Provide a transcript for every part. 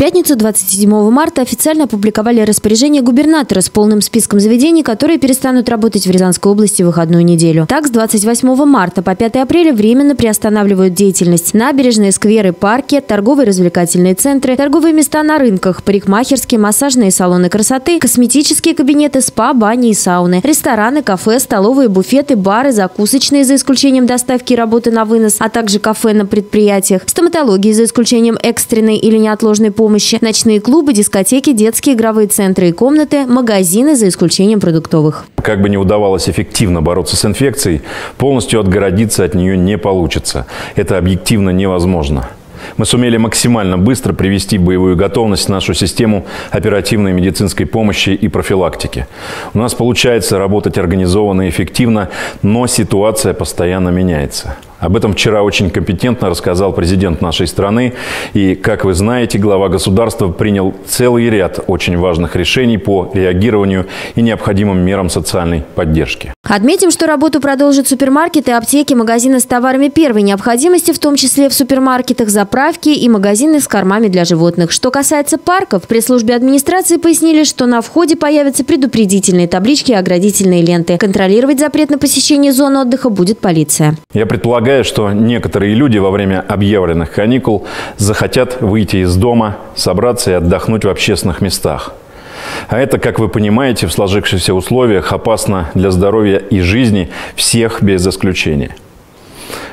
пятницу 27 марта официально опубликовали распоряжение губернатора с полным списком заведений, которые перестанут работать в Рязанской области в выходную неделю. Так, с 28 марта по 5 апреля временно приостанавливают деятельность набережные, скверы, парки, торговые развлекательные центры, торговые места на рынках, парикмахерские, массажные салоны красоты, косметические кабинеты, спа, бани и сауны, рестораны, кафе, столовые, буфеты, бары, закусочные за исключением доставки и работы на вынос, а также кафе на предприятиях, стоматологии за исключением экстренной или неотложной помощи, помощи, ночные клубы, дискотеки, детские игровые центры и комнаты, магазины за исключением продуктовых. Как бы не удавалось эффективно бороться с инфекцией, полностью отгородиться от нее не получится. Это объективно невозможно. Мы сумели максимально быстро привести в боевую готовность нашу систему оперативной медицинской помощи и профилактики. У нас получается работать организованно и эффективно, но ситуация постоянно меняется. Об этом вчера очень компетентно рассказал президент нашей страны. И, как вы знаете, глава государства принял целый ряд очень важных решений по реагированию и необходимым мерам социальной поддержки. Отметим, что работу продолжат супермаркеты, аптеки, магазины с товарами первой необходимости, в том числе в супермаркетах, заправки и магазины с кормами для животных. Что касается парков, при службе администрации пояснили, что на входе появятся предупредительные таблички и оградительные ленты. Контролировать запрет на посещение зоны отдыха будет полиция. Я предполагаю, что некоторые люди во время объявленных каникул захотят выйти из дома, собраться и отдохнуть в общественных местах. А это, как вы понимаете, в сложившихся условиях опасно для здоровья и жизни всех без исключения.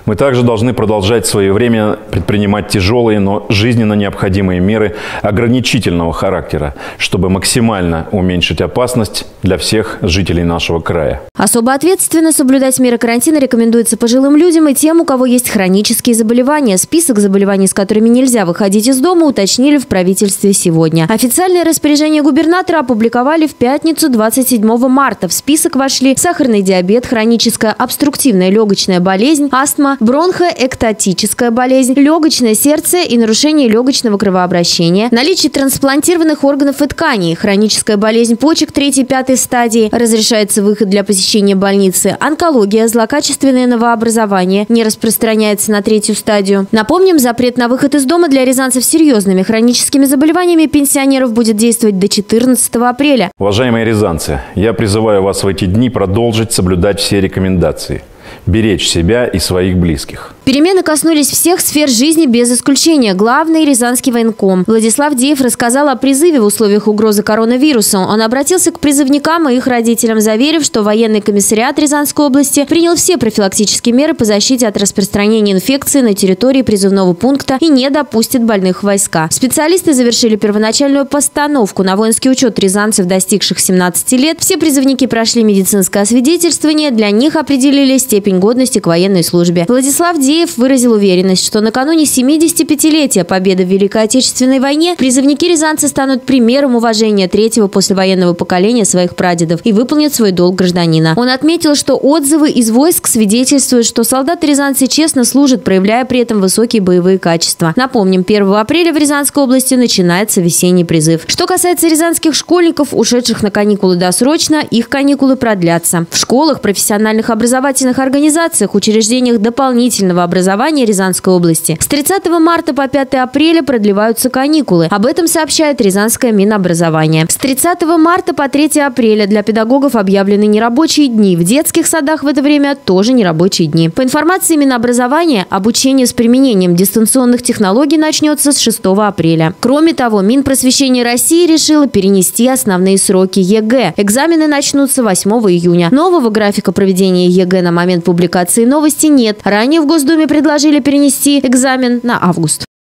Мы также должны продолжать свое время предпринимать тяжелые, но жизненно необходимые меры ограничительного характера, чтобы максимально уменьшить опасность для всех жителей нашего края. Особо ответственно соблюдать меры карантина рекомендуется пожилым людям и тем, у кого есть хронические заболевания. Список заболеваний, с которыми нельзя выходить из дома, уточнили в правительстве сегодня. Официальное распоряжение губернатора опубликовали в пятницу 27 марта. В список вошли сахарный диабет, хроническая обструктивная легочная болезнь, астма, бронхоэктатическая болезнь, легочное сердце и нарушение легочного кровообращения, наличие трансплантированных органов и тканей, хроническая болезнь почек 3-5 стадии, разрешается выход для посещения больницы, онкология, злокачественное новообразование, не распространяется на третью стадию. Напомним, запрет на выход из дома для рязанцев с серьезными хроническими заболеваниями пенсионеров будет действовать до 14 апреля. Уважаемые рязанцы, я призываю вас в эти дни продолжить соблюдать все рекомендации – беречь себя и своих близких. Перемены коснулись всех сфер жизни без исключения. Главный рязанский военком Владислав Деев рассказал о призыве в условиях угрозы коронавируса. Он обратился к призывникам и их родителям, заверив, что военный комиссариат Рязанской области принял все профилактические меры по защите от распространения инфекции на территории призывного пункта и не допустит больных войска. Специалисты завершили первоначальную постановку на воинский учет рязанцев, достигших 17 лет. Все призывники прошли медицинское освидетельствование. Для них определили степень годности к военной службе. Владислав Деев выразил уверенность, что накануне 75-летия победы в Великой Отечественной войне призывники рязанцы станут примером уважения третьего послевоенного поколения своих прадедов и выполнят свой долг гражданина. Он отметил, что отзывы из войск свидетельствуют, что солдаты рязанцы честно служат, проявляя при этом высокие боевые качества. Напомним, 1 апреля в Рязанской области начинается весенний призыв. Что касается рязанских школьников, ушедших на каникулы досрочно, их каникулы продлятся. В школах, профессиональных образовательных организациях, учреждениях дополнительного образования Рязанской области. С 30 марта по 5 апреля продлеваются каникулы. Об этом сообщает Рязанское Минобразование. С 30 марта по 3 апреля для педагогов объявлены нерабочие дни. В детских садах в это время тоже нерабочие дни. По информации Минобразования, обучение с применением дистанционных технологий начнется с 6 апреля. Кроме того, Минпросвещение России решило перенести основные сроки ЕГЭ. Экзамены начнутся 8 июня. Нового графика проведения ЕГЭ на момент публикации новости нет. Ранее в Госдуме предложили перенести экзамен на август.